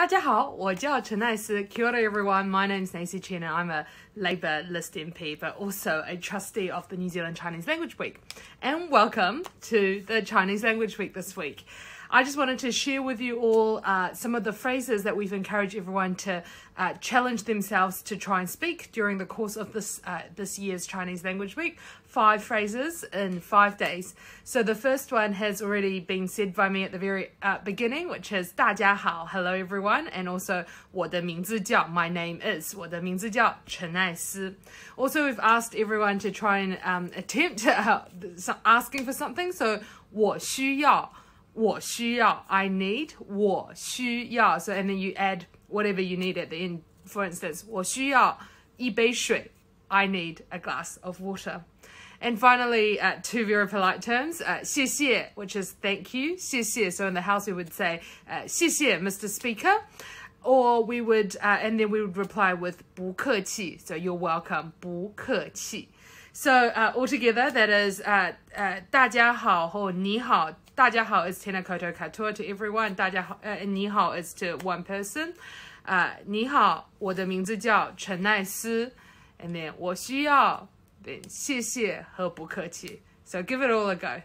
大家好，我叫陈奈斯。Kia ora, everyone. My name is Naisi Chen, and I'm a Labour List MP, but also a trustee of the New Zealand Chinese Language Week. And welcome to the Chinese Language Week this week. I just wanted to share with you all uh, some of the phrases that we've encouraged everyone to uh, challenge themselves to try and speak during the course of this uh, this year's Chinese Language Week. Five phrases in five days. So the first one has already been said by me at the very uh, beginning, which is 大家好, hello everyone, and also 我的名字叫, my name is 我的名字叫陈奈斯. Also, we've asked everyone to try and um, attempt uh, asking for something. So 我需要。我需要 I need 我需要 so and then you add whatever you need at the end for instance 我需要一杯水 I need a glass of water and finally, uh, two very polite terms, uh, 谢谢, which is thank you, 谢谢. So in the house we would say, uh, 谢谢, Mr. Speaker. Or we would, uh, and then we would reply with 不客气. So you're welcome, 不客气. So uh, altogether, that is uh, uh, 大家好 or 你好.大家好 is tena koutou katoa to everyone. 大家好, uh, 你好 is to one person. Uh, 你好,我的名字叫陈奈斯. And then 我需要, then 谢谢和不客气. So give it all a go.